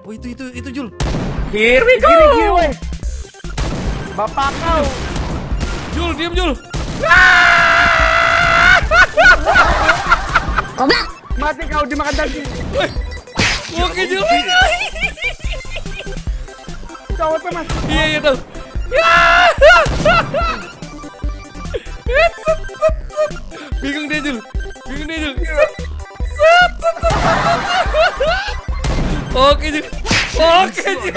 Oh itu itu itu Jul. Here we go. Bapak kau. Jul diam Jul. Goblok. Mati kau dimakan daging. Oke Jul. Cowok tuh mas. Iya iya tuh. Bingung dia Jul. Bingung dia Jul. Set, set, set, set. Oke Jul. Oke Jul.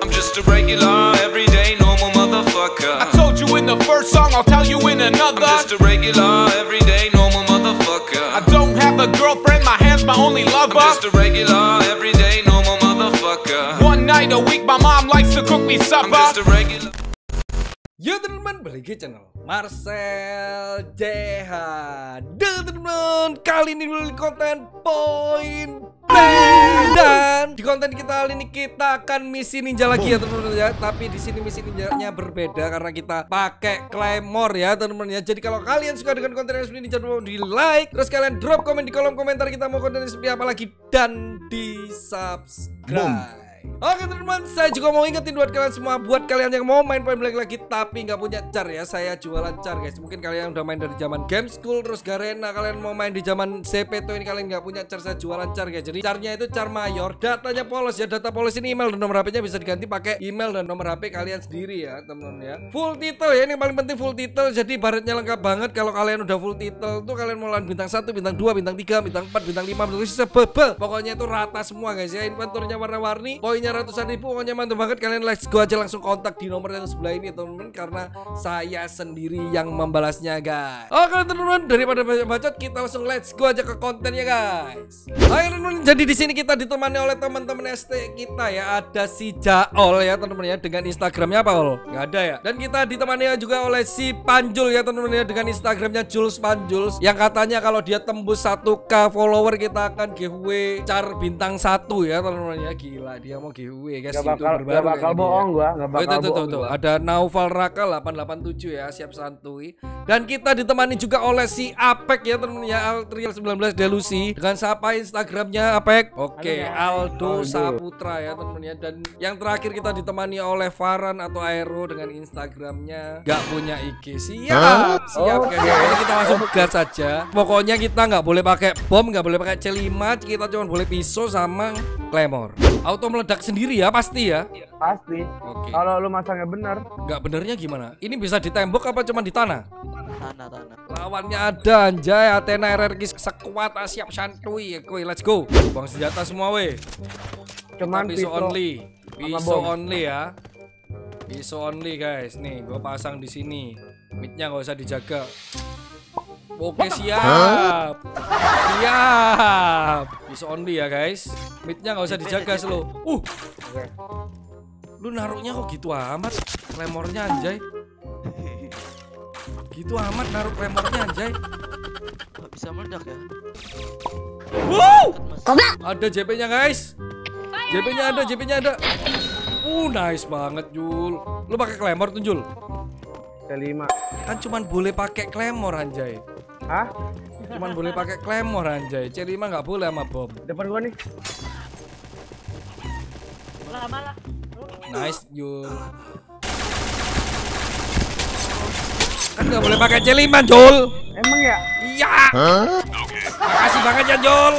I'm just a regular, everyday, normal motherfucker. I told you in the first song, I'll tell you in I'm another. just a regular, everyday, normal motherfucker. I don't have a girlfriend, my hand's my only I'm lover. just a regular, everyday, normal motherfucker. One night a week, my mom likes to cook me I'm supper. just a regular. Yo teman-teman, balik ke channel Marcel JH Dan teman-teman, kali ini beli konten poin Dan di konten kita kali ini kita akan misi ninja lagi ya teman-teman ya. Tapi di sini misi ninjanya berbeda karena kita pakai claymore ya teman-teman ya. Jadi kalau kalian suka dengan konten yang seperti ini jangan lupa di like. Terus kalian drop komen di kolom komentar kita mau konten seperti apa lagi. Dan di subscribe Oke teman-teman, saya juga mau ingetin buat kalian semua Buat kalian yang mau main point blank lagi tapi nggak punya car ya Saya jualan car guys. Mungkin kalian udah main dari zaman game school Terus Garena kalian mau main di zaman CP tuh ini kalian nggak punya car Saya jualan car guys. Jadi carnya itu car mayor. Datanya polos ya Data polos ini email dan nomor HP-nya bisa diganti pakai email dan nomor HP kalian sendiri ya teman-teman ya. Full title ya Ini paling penting full title. Jadi baratnya lengkap banget. Kalau kalian udah full title tuh kalian mau lawan bintang 1, bintang 2, bintang 3, bintang 4, bintang 5, bintang 6 sebebel Pokoknya itu rata semua guys ya. Inventornya warna-warni Poinnya ratusan ribu Pokoknya mantap banget. Kalian let's go aja langsung kontak di nomor yang sebelah ini teman-teman Karena saya sendiri yang membalasnya guys. Oke teman-teman Daripada banyak bacot Kita langsung let's go aja ke kontennya guys. Oke teman-teman Jadi di sini kita ditemani oleh teman-teman ST kita ya. Ada si Jaol ya teman-teman ya Dengan Instagramnya apa Ol? Gak ada ya? Dan kita ditemani juga oleh si Panjul ya teman-teman ya Dengan Instagramnya Jules Panjuls Yang katanya kalau dia tembus 1k follower Kita akan giveaway car bintang satu ya teman-teman ya. Gila dia mau giveaway guys Gak bakal, gak bakal bohong gua, gak Oh, bakal itu, tuh, tuh, tuh. Ada Naufal Raka 887 ya, siap santuy. Dan kita ditemani juga oleh si Apek ya teman ya Altrial 19 Delusi. Dengan siapa Instagramnya Apek? Oke, Aldo Aldo. Saputra ya teman ya. Dan yang terakhir kita ditemani oleh Farhan atau Aero dengan Instagramnya gak punya IG. Siap, siap Oke. guys. Ini kita langsung gas saja. Pokoknya kita nggak boleh pakai bom, nggak boleh pakai C5, kita cuma boleh pisau sama claymore. Auto meledak sendiri ya pasti ya. Pasti. Oke. Kalau lu masangnya benar, Nggak benernya gimana? Ini bisa di tembok apa cuma di tanah? tanah tanah Lawannya ada anjay Athena RRQ sekuat siap santuy Oke let's go Buang senjata semua weh cuman Kita pisau. only bom. only ya Pisau only guys Nih gue pasang di sini Midnya nggak usah dijaga Oke siap. Siap. Pisau only ya guys. Midnya nggak usah dijaga slow Uh. Lu naruhnya kok gitu amat? Lemornya anjay. Gitu amat naruh lemornya anjay. Kok bisa meledak ya? Wow! Goblok. Ada JP-nya guys. JP-nya ada JP-nya ada. Uh nice banget Jul. Lu pakai klemor tuh Jul? Kelima. Kan cuman boleh pakai klemor anjay Hah? Cuman boleh pakai klemor anjay. C5 nggak boleh sama bom Depan gua nih. Nice Jul Kan nggak boleh pakai C5 Jul Emang ya? Iya. Makasih banget ya Jul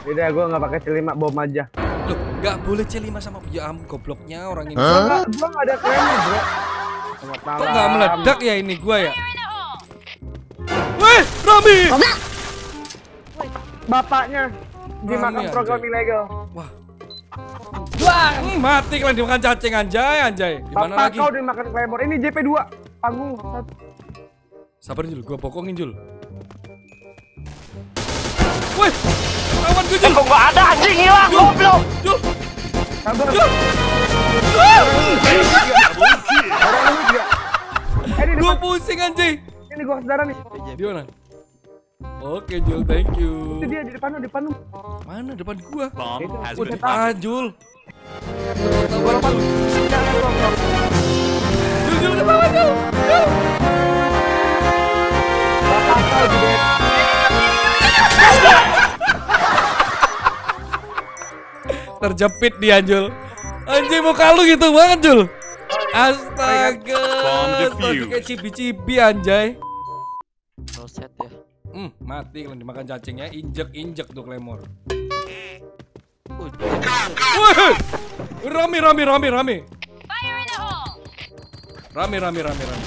Udah gua nggak pakai celima bom aja. Loh nggak boleh C5 sama ya am gobloknya orang ini. Gua nggak, gua nggak ada klaimnya bro. Kok nggak meledak ya ini gua ya? Weh Rami. Bapaknya dimakan Rame, program ilegal. Wah Wah, hmm, mati kalian dimakan cacing anjay anjay. Gimana Bapak lagi? kau dimakan claymore. Ini JP 2 panggung satu. Sabar Jul, gua pokongin Jul. Woi, lawan gue Jul. Gak ada anjing hilang goblok. Jul, Sabar. Jul. Anjay. Ini gua saudara nih. Di mana? Oke Jul, thank you. Itu dia di depan lu, di depan lu. Mana depan gua? Itu. Wah, Udah depan Jul. Jul. Jul, Jul ketawa Jul. Terjepit dia Jul. Anjing muka lu gitu banget Jul. Astaga. Astaga kayak cibi-cibi anjay. Mati kalau dimakan cacingnya, injek-injek tuh. Uh, Wih! Rame rame rame rame. Rame rame rame rame.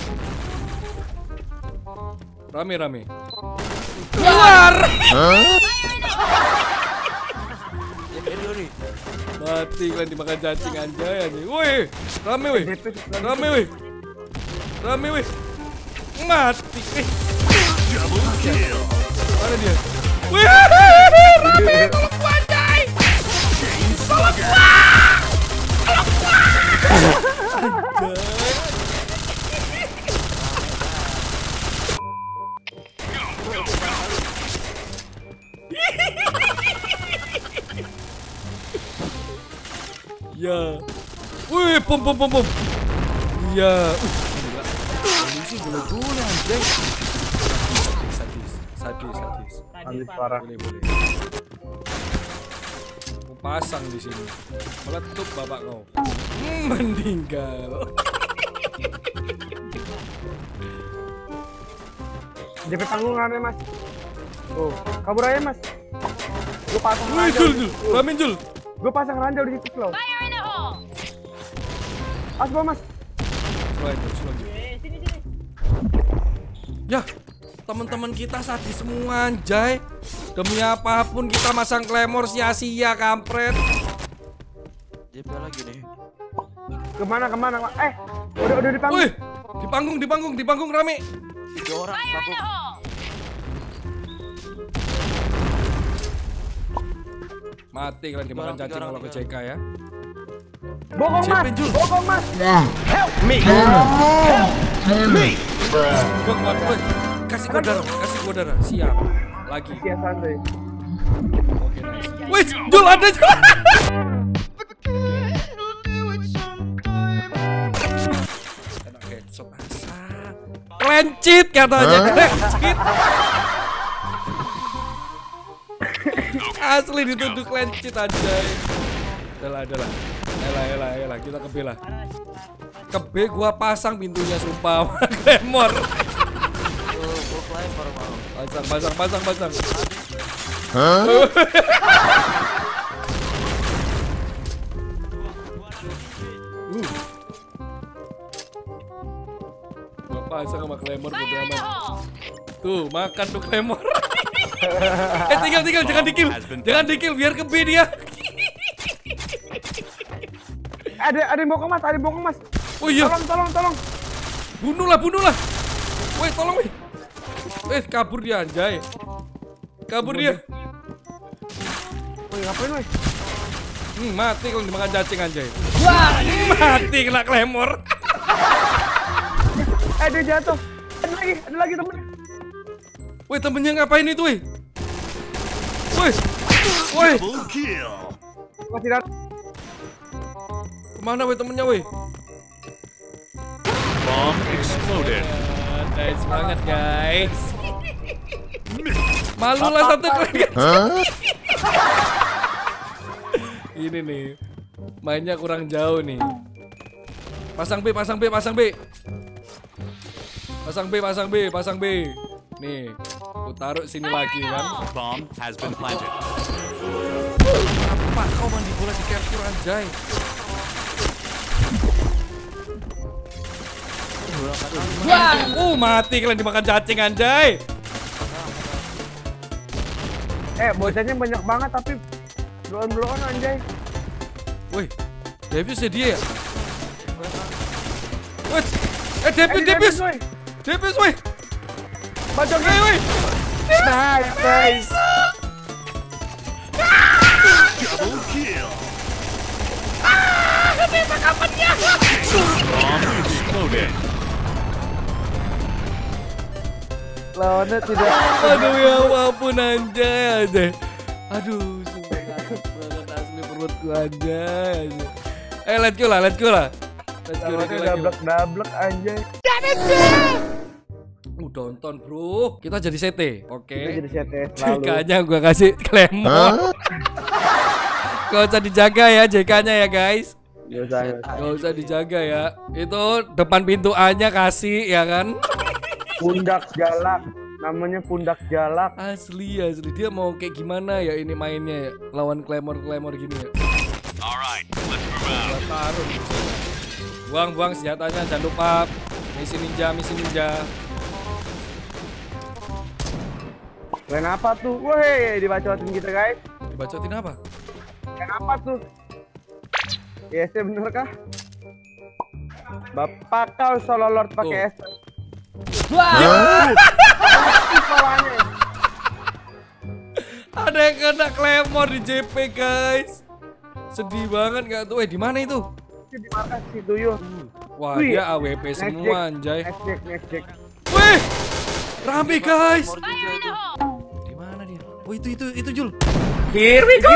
Rame rame. Keluar! ya. Mati kalian dimakan cacing anjay anjing. Woi, rame woi. Rame woi. Rame woi. Mati. Eh. Mana dia? Wih, rame tolong gua anjay. Tolong gua. Tolong gua. Ya. Wih, pom pom pom pom. Iya. Uh, Polisi gula-gula anjay. Sadis, sadis, sadis. Habis parah. Boleh, boleh. Aku pasang di sini. Meletup bapak kau. Hmm, meninggal. DP panggung rame mas. Tuh, kabur aja mas. Gue pasang Wih, ranjau. Jul, Jul. Gue pasang ranjau di situ slow. As gua mas. Slow aja, slow aja. Ya, teman-teman kita sadis semua anjay. Demi apa pun kita masang klemor sia-sia kampret. JP lagi nih. Ke mana ke mana? Mas? Eh, udah udah di panggung. Wih, di panggung, di panggung, di panggung rame. Tiga orang panggung. Mati kalian dimakan cacing kalau ke CK ya. Bokong mas. Siapa, Jul? Bokong Gua kuat. Kasih gua darah, kasih gua darah. Siap. Lagi. Iya santai. Oke, nice. Wih, Jul ada Jul. Enak headshot asa. Klencit katanya, klencit. Asli dituduh klencit anjay. Adalah, adalah. Elah, elah, elah, kita ke B lah. Ke B gua pasang pintunya sumpah. Mau. Pasang, pasang, pasang, pasang. Uh. Gua pasang sama Clemor bodo amat. Tuh, makan tuh Clemor. eh tinggal tinggal jangan dikill. Jangan dikill biar ke B dia. Ada ada yang bokong mas. Ada yang bokong mas. Oh iya, Tolong tolong tolong. bunuhlah, bunuhlah. Woi, tolong weh. Eh, kabur dia anjay. Kabur dia. Woi ngapain woi? Hmm, mati kalau dimakan cacing anjay. Wah, mati kena Clemor. Eh dia jatuh. Ada lagi, ada lagi temennya. Woi, temennya ngapain itu, weh? Woi. Woi, Masih ada. ke mana weh temennya, weh? Bomb exploded. Nice banget, guys. Malu lah satu kalian. Ini nih, mainnya kurang jauh nih. Pasang B, pasang B, pasang B. Pasang B, pasang B, pasang B. Nih, aku taruh sini lagi kan. Bomb has been planted. Apa kau mandi bola di capture anjay? Uh, mati kalian dimakan cacing anjay. Eh bocahnya banyak banget tapi blow anjay. Woi, Davis ya dia ya? Woi, eh Davis, Eh, Davis, woi. Davis, woi, Bacok woi, woi. Nice, nice. Double kill. Ah, Bomb exploded. Lawannya tidak. Aduh ya ampun anjay, anjay. Aduh, sumpah banget asli perutku anjay, anjay. Eh, let's go lah, let's go lah. Let's go, let's go, dablek dablek anjay. Uh, nonton bro. Kita jadi CT, oke. Kita jadi CT selalu. Kayaknya gua kasih Clemor. Gak usah dijaga ya JK-nya ya guys. Gak usah. gak usah. Dijaga ya. Itu depan pintu A-nya kasih ya kan. Pundak galak. Namanya pundak galak. Asli asli dia mau kayak gimana ya ini mainnya ya lawan Claymore-Claymore gini ya. Alright, let's move out. Buang-buang senjatanya jangan lupa. Misi ninja, misi ninja. Kalian apa tuh? Woi, dibacotin kita guys. Dibacotin apa? Kalian apa tuh? IST bener kah? Bapak kau solo lord pakai Tuh. ST. Ada yang kena Claymore di JP guys. Sedih banget gak tuh? Eh di mana itu? Di markas situ yuk. Wah Wih. dia AWP semua anjay. Next next. Wih, rame guys. Di mana dia? Oh itu itu itu Jul. Here we go.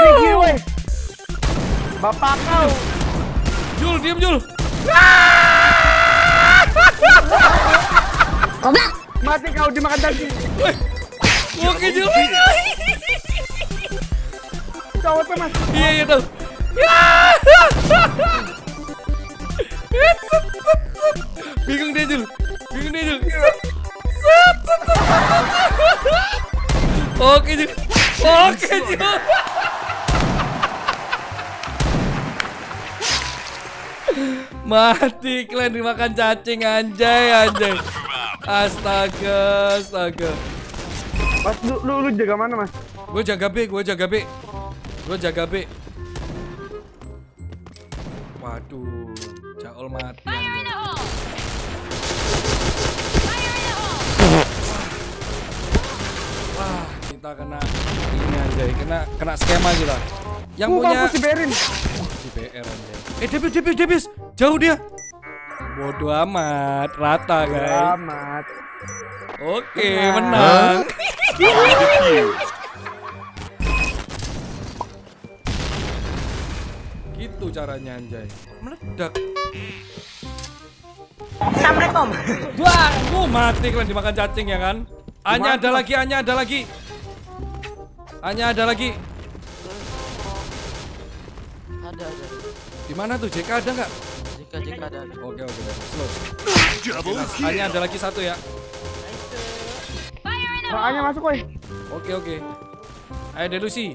Bapak kau. Jul diam Jul. Mati kau dimakan daging. Oke Jul. Cowok tuh mas. Iya iya tuh. Ya. Bingung dia Jul. Bingung dia Jul. Oke Jul. Oke Jul. Mati kalian dimakan cacing anjay anjay. Astaga, astaga. Mas lu, lu, lu jaga mana mas? Gue jaga B, gue jaga B. Gue jaga B. Waduh, Jaol mati. Wah, kita kena ini anjay, kena kena skema kita. Yang punya si Berin. PR anjay. Eh, Debis, Debis, Debis. Jauh dia. Bodoh amat, rata guys. Selamat. Oke, menang. Gitu caranya anjay. Meledak. Assalamualaikum. Wah, uh, mati kalian dimakan cacing ya kan? Hanya ada lagi, hanya ada lagi. Hanya ada lagi. Ada ada. Di mana tuh? JK ada nggak? Jika jika ada. Oke, oke, slow. Hanya kill. ada lagi satu ya. Soalnya masuk woi. Oke, oke. Ayo Delusi.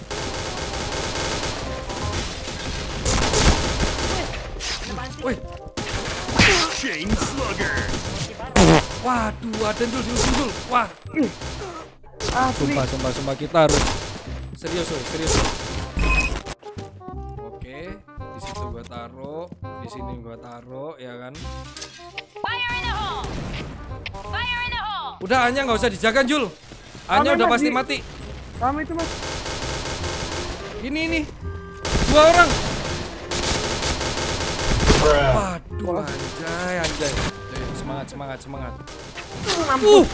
Wih, Chain Slugger. waduh, ada dulu, dulu, dulu. Wah, Asli. sumpah, sumpah, sumpah kita harus serius, woy, serius. Oke, di situ gua taruh, di sini gua taruh, ya kan? Udah, Anya nggak usah dijaga, Jul. Anya Aman, udah pasti di- mati. Sama itu mas. Ini, ini. Dua orang. Waduh, anjay, anjay. Semangat, semangat, semangat. Uh.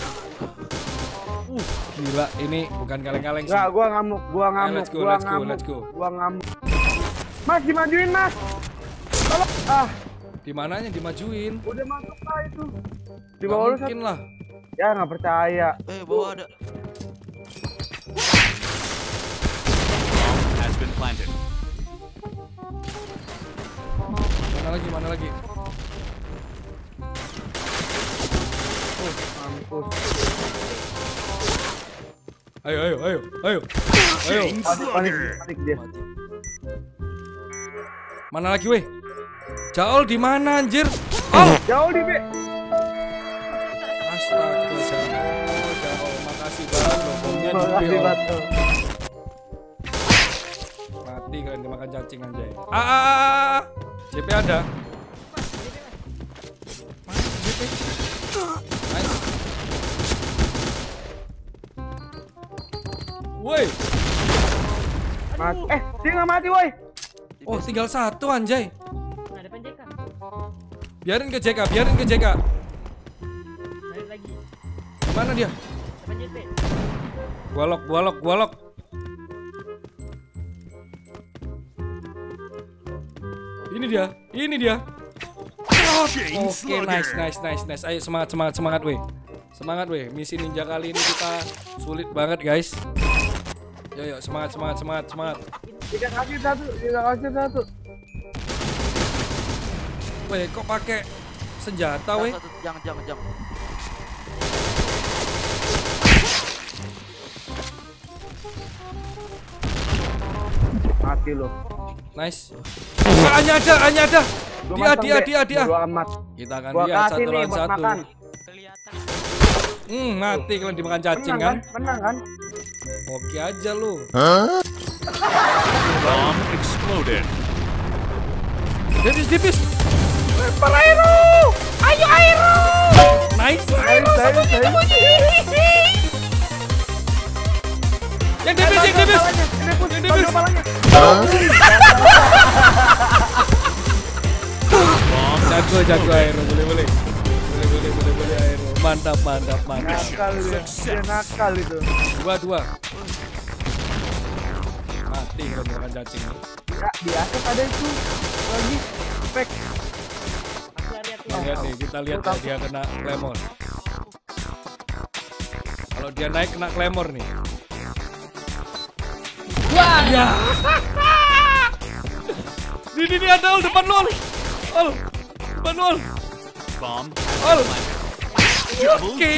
Uh, gila, ini bukan kaleng-kaleng sih. Enggak, gua ngamuk, gua Ayo, ngamuk, let's go, gua let's go, ngamuk. let's go. Gua ngamuk. Mas dimajuin mas. Tolong. Ah, Di mananya dimajuin? udah masuk lah itu. Di bawah lu mungkin lah. Ya nggak percaya. Eh bawah ada. Has been planted. Mana lagi, mana lagi? Mampus. Ayo, ayo, ayo, ayo. Ayo. Chain Panik, panik, Slugger. panik dia. Mati. Mana lagi, weh? Jaol di mana anjir? Oh, Jauh di astaga, Jaol. Jaol, makasih banget loh. Bomnya di Makasih. Mati kalian kemakan cacing anjay. Ah, ah, ah, ah, ah. JP ada. Mana JP? Nice. Woi, Mati. Eh, dia nggak mati woi. Oh tinggal satu anjay. Nah, depan JK. Biarin ke JK, biarin ke JK. Balik lagi. Mana dia? Depan JP. Lock, gua lock. Ini dia, ini dia. Chain Oke, nice, Slugger. nice, nice, nice. Ayo semangat, semangat, semangat, weh. Semangat, weh. Misi ninja kali ini kita sulit banget, guys. Yo, yo, semangat, semangat, semangat, semangat. Tidak kasih satu, tidak kasih satu. Weh, kok pakai senjata weh? Jangan, jangan, jangan. Mati lo. Nice. Ah, hanya ada, hanya ada. Dia, dia, dia, dia. Kita akan Gua lihat satu lawan satu. Hmm, mati kalian dimakan cacing Menang kan? kan? Menang kan? Oke aja lu. Bomb exploded. Dipis, dipis. Lempar Aero. Ayo Aero. Nice Aero. Saya, saya. Yang dipis, yang dipis. Yang dipis. Jago, jago Aero. Boleh, boleh. Boleh, boleh, boleh, boleh Aero. Mantap, mantap, mantap. Nakal dia. Dia nakal itu. Dua, dua. Mati kalau dimakan cacing. Ya, di atas ada itu. Lagi. Spek. Lihat nih, kita lihat ya, dia kena claymore. Kalau dia naik kena claymore nih. Wah! Ya. Di di di ada ol depan lu ol. Ol. Depan lu. Bomb Ol. double Oke.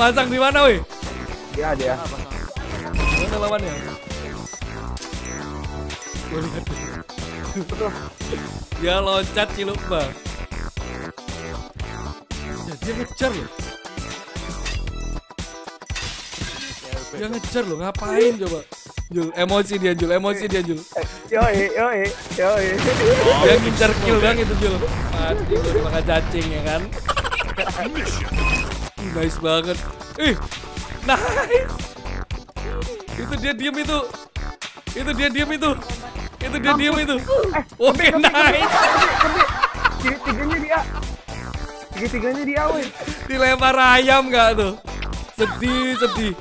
Masang di mana, weh? Dia, dia. Mana lawannya? Lihat. Dia loncat ciluk bang. Ya, dia ngejar loh. Dia ngejar loh, ngapain coba? Jul, emosi dia Jul, emosi dia Jul. Yoi, yoi, yoi. Dia ngincar kill dong itu Jul. Mati gue dimakan cacing ya kan. Nice banget. Ih, nice. Itu dia diem itu. Itu dia diem itu. Itu dia diem itu. Oke, nice. Tiga-tiganya dia. Tiga-tiganya dia, woi. Dilempar ayam nggak tuh? Sedih, sedih.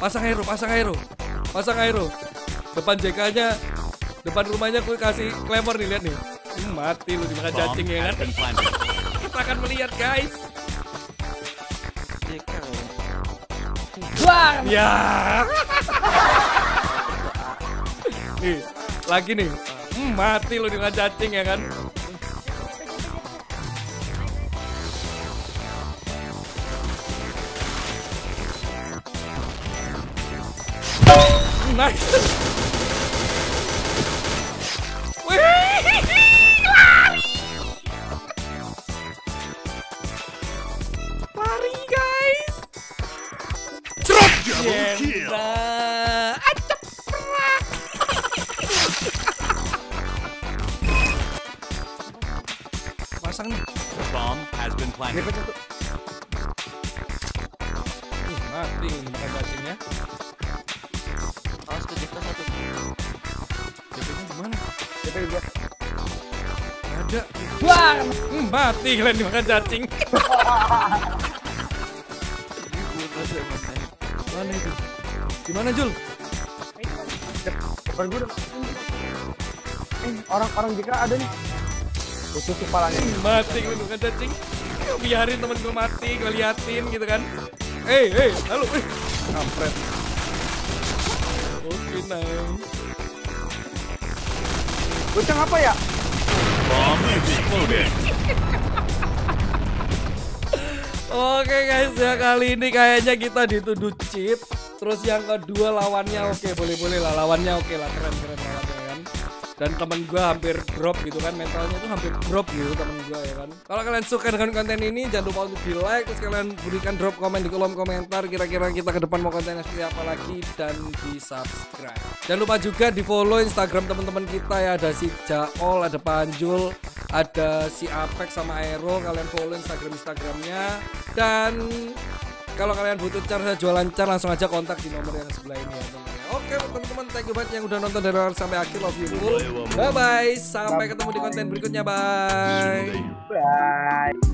Pasang aero, pasang aero. Pasang aero. Depan JK-nya, depan rumahnya gue kasih claymore nih, lihat nih. Hmm, mati lu dimakan cacing ya kan? Kita akan melihat guys. Ya. nih, lagi nih. Hmm, mati lu dimakan cacing ya kan? Nice. Wih, Pasang nih. Bomb has been planted. Uh, mati ini makan cacingnya. Awas ke JK satu. JP-nya gimana? Kita juga. Nggak ada. Wah, hmm, mati kalian dimakan cacing. Mana itu? Gimana Jul? Depan gue udah. Eh, orang-orang jika ada nih. Gue tutup palanya. Hmm, mati kalian dimakan cacing. Biarin temen gue mati, gue liatin gitu kan. Eh, eh, halo, eh. Kampret. Oke, nice. Bocang apa ya? Bomb exploded. Oke guys ya kali ini kayaknya kita dituduh cheat Terus yang kedua lawannya oke boleh-boleh lah lawannya oke lah keren-keren kan Dan temen gue hampir drop gitu kan mentalnya tuh hampir drop gitu temen gue ya kan. Kalau kalian suka dengan konten ini jangan lupa untuk di like Terus kalian berikan drop komen di kolom komentar Kira-kira kita ke depan mau konten seperti apa lagi Dan di subscribe Jangan lupa juga di follow instagram teman-teman kita ya Ada si Jaol, ada Panjul ada si Apex sama Aero kalian follow Instagram Instagramnya dan kalau kalian butuh cara jualan car langsung aja kontak di nomor yang sebelah ini ya teman Oke teman-teman thank you banget yang udah nonton dari awal sampai akhir love you full. Bye bye sampai ketemu di konten berikutnya bye. Bye.